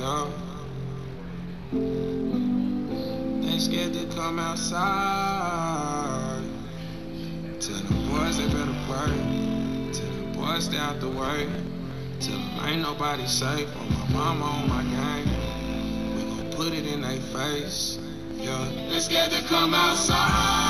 They scared to come outside. Tell the boys they better work. Tell the boys they out to way. Tell them ain't nobody safe. On my mama, on my gang. We gon' put it in their face. Yeah. They scared to come outside.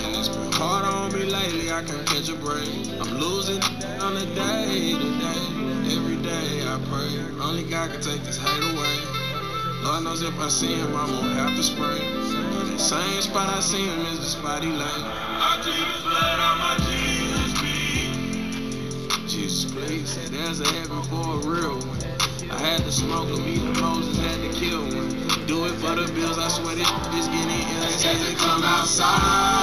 Hard on me lately, I can't catch a break. I'm losing on a day to day. Every day I pray. Only God can take this hate away. Lord knows if I see him, I won't have to spray. The same spot I see him is the spot he lay. I Jesus blood on my Jesus please. Jesus please, there's a heaven for a real one. I had to smoke him, even Moses had to kill one. Do it for the bills, I swear this is getting ill. They say they come outside.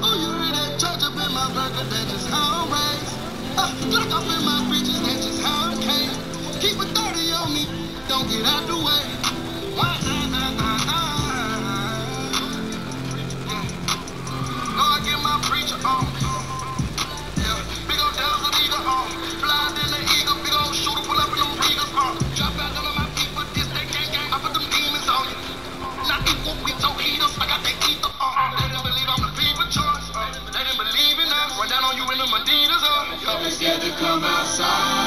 Oh, you that church up in my that's just how in my that's just how came. Keep it 30 on me, don't get out the way. Come outside.